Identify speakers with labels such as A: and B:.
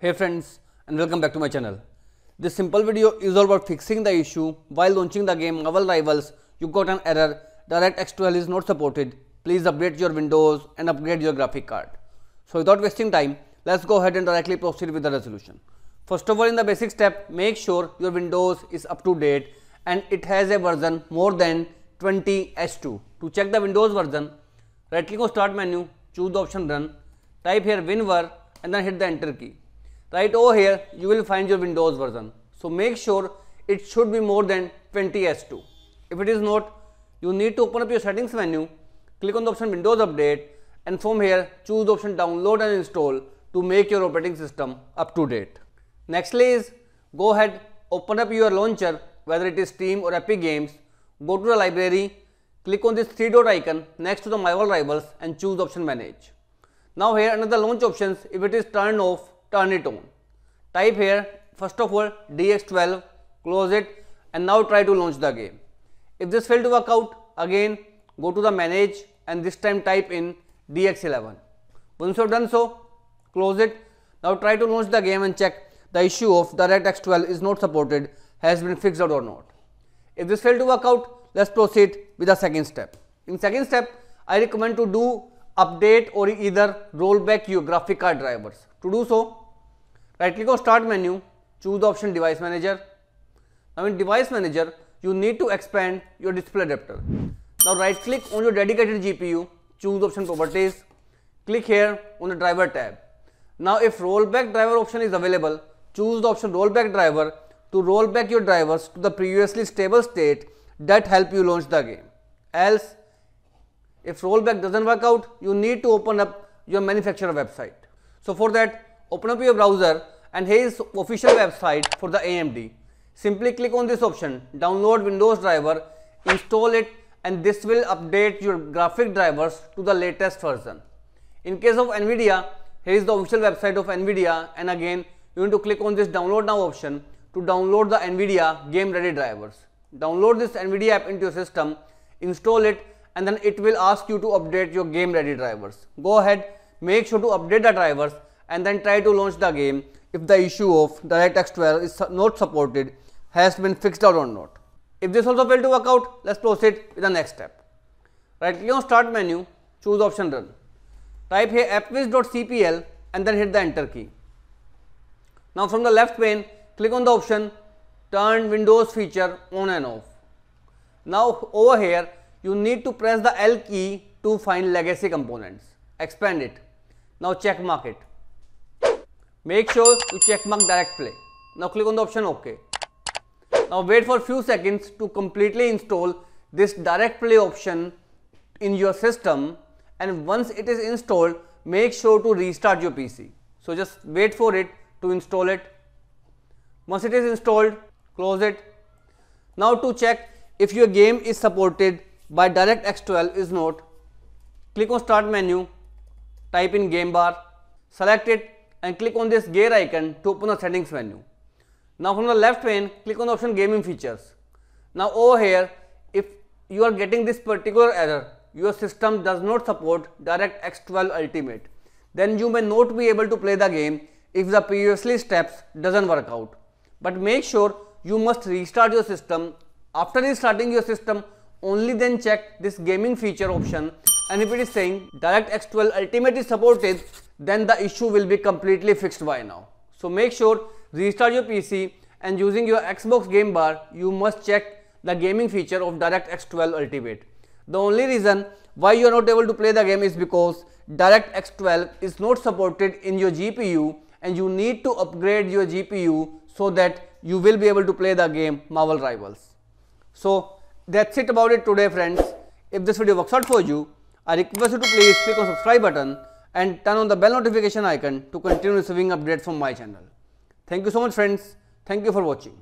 A: Hey friends and welcome back to my channel. This simple video is all about fixing the issue while launching the game Marvel Rivals you got an error DirectX 12 is not supported. Please update your Windows and upgrade your graphic card. So without wasting time let's go ahead and directly proceed with the resolution. First of all in the basic step make sure your Windows is up to date and it has a version more than 20 H2. To check the Windows version right click on start menu choose the option run type here WinVer and then hit the enter key right over here you will find your windows version. So make sure it should be more than 20 s2 if it is not you need to open up your settings menu click on the option windows update and from here choose the option download and install to make your operating system up to date. Nextly is go ahead open up your launcher whether it is steam or epic games. Go to the library click on this three dot icon next to the marvel rivals and choose the option manage. Now here under the launch options. If it is turned off turn it on. Type here first of all dx12, close it and now try to launch the game. If this failed to work out again go to the manage and this time type in dx11. Once you have done so close it. Now try to launch the game and check the issue of DirectX 12 is not supported has been fixed out or not. If this failed to work out let's proceed with the second step. In second step I recommend to do update or either roll back your graphic card drivers. To do so, right click on start menu, choose the option device manager. Now in device manager, you need to expand your display adapter. Now right click on your dedicated GPU, choose option properties, click here on the driver tab. Now if rollback driver option is available, choose the option rollback driver to roll back your drivers to the previously stable state that help you launch the game. Else if rollback doesn't work out, you need to open up your manufacturer website. So for that, open up your browser and here is official website for the AMD. Simply click on this option, download Windows driver, install it and this will update your graphic drivers to the latest version. In case of NVIDIA, here is the official website of NVIDIA and again you need to click on this download now option to download the NVIDIA game ready drivers. Download this NVIDIA app into your system, install it and then it will ask you to update your game ready drivers. Go ahead, make sure to update the drivers and then try to launch the game if the issue of DirectX 12 is not supported has been fixed out or not. If this also failed to work out, let's proceed with the next step. Right click on start menu, choose option run. Type here appwiz.cpl and then hit the enter key. Now from the left pane, click on the option turn Windows feature on and off. Now over here, you need to press the L key to find legacy components. Expand it. Now check mark it. Make sure you check mark direct play. Now click on the option OK. Now wait for few seconds to completely install this direct play option in your system and once it is installed make sure to restart your PC. So just wait for it to install it. Once it is installed close it. Now to check if your game is supported by DirectX 12 is not, click on start menu, type in game bar, select it and click on this gear icon to open the settings menu. Now from the left pane, click on the option gaming features. Now over here, if you are getting this particular error, your system does not support DirectX 12 Ultimate, then you may not be able to play the game if the previously steps doesn't work out. But make sure you must restart your system. After restarting your system, only then check this gaming feature option and if it is saying direct X12 Ultimate is supported then the issue will be completely fixed by now. So make sure restart your PC and using your Xbox game bar you must check the gaming feature of direct X12 Ultimate. The only reason why you are not able to play the game is because direct X12 is not supported in your GPU and you need to upgrade your GPU so that you will be able to play the game Marvel Rivals. So that's it about it today friends. If this video works out for you, I request you to please click on subscribe button and turn on the bell notification icon to continue receiving updates from my channel. Thank you so much friends. Thank you for watching.